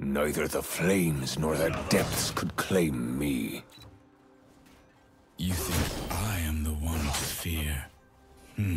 Neither the flames nor the depths could claim me. You think I am the one to fear? Hmm.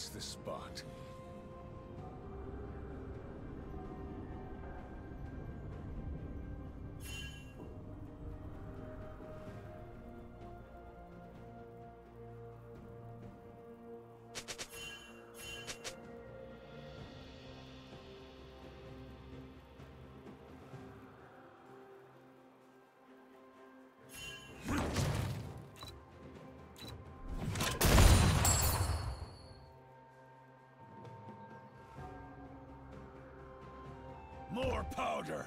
Hits the spot. Powder!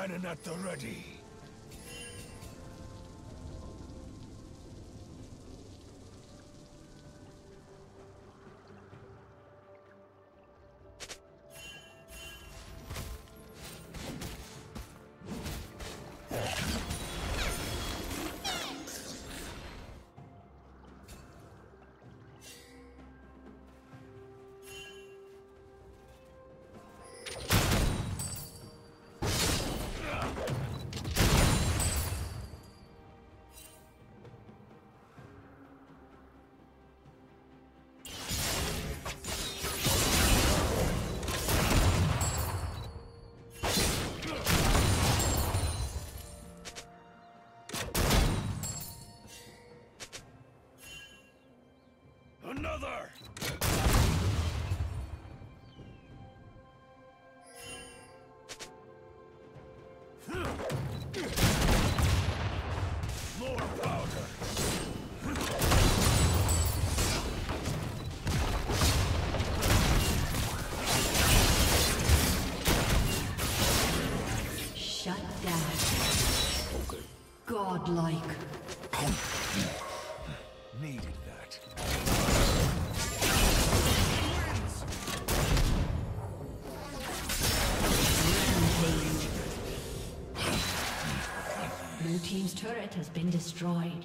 Cannon at the ready. Godlike. Needed that. Blue team's turret has been destroyed.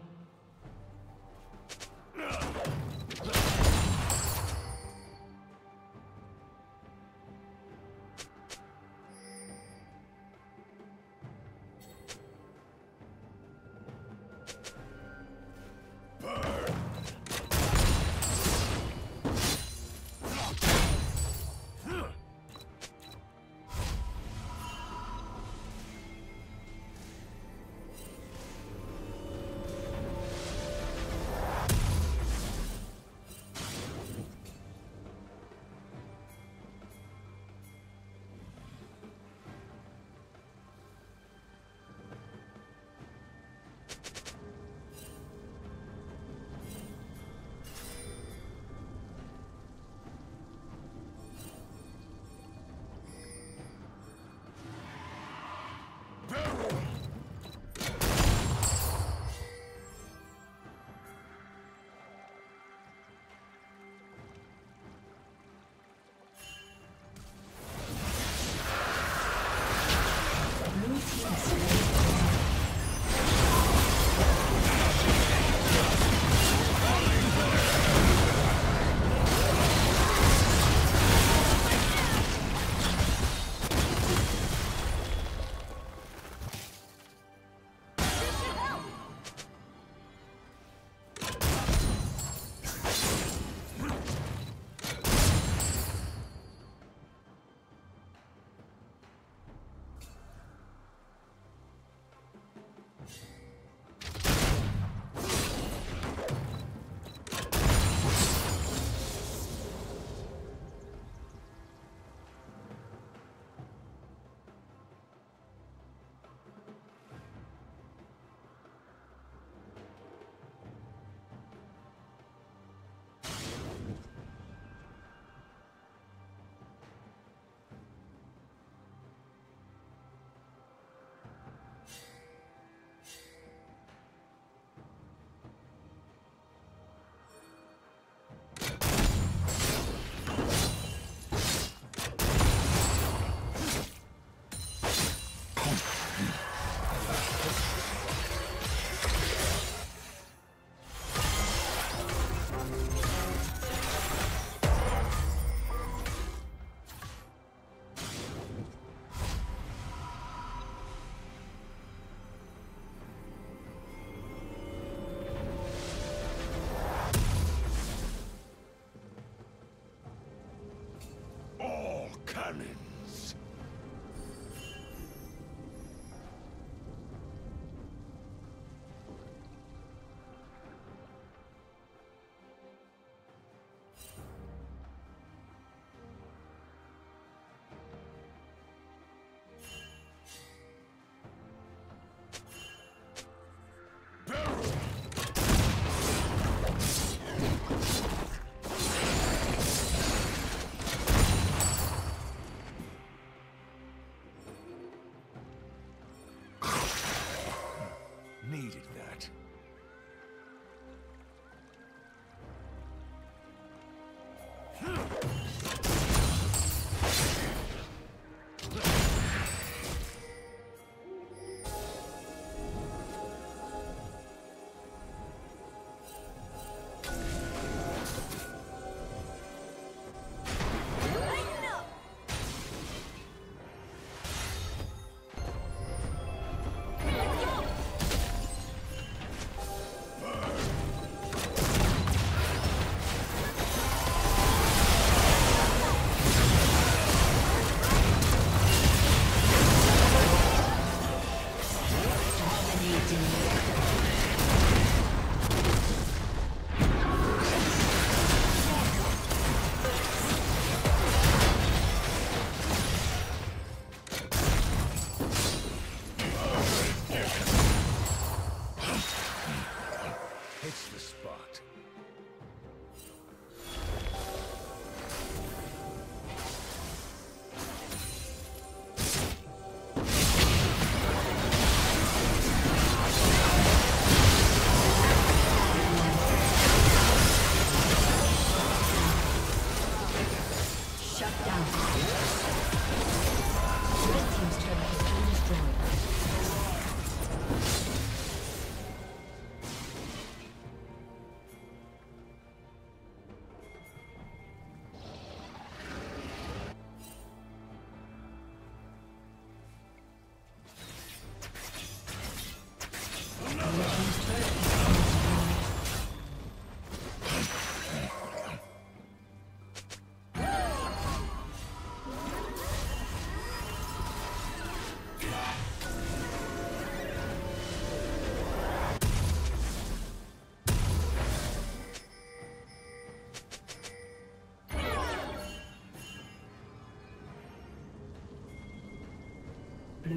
今天。